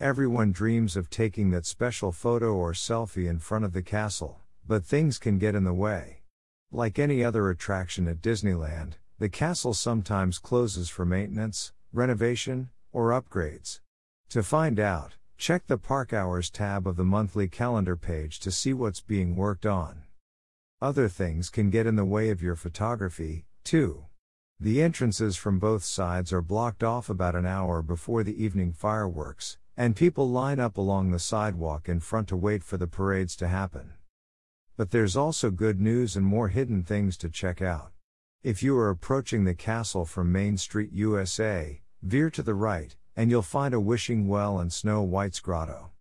Everyone dreams of taking that special photo or selfie in front of the castle, but things can get in the way. Like any other attraction at Disneyland, the castle sometimes closes for maintenance, renovation, or upgrades. To find out, check the Park Hours tab of the monthly calendar page to see what's being worked on. Other things can get in the way of your photography, too. The entrances from both sides are blocked off about an hour before the evening fireworks, and people line up along the sidewalk in front to wait for the parades to happen. But there's also good news and more hidden things to check out. If you are approaching the castle from Main Street, USA, veer to the right, and you'll find a wishing well and Snow White's grotto.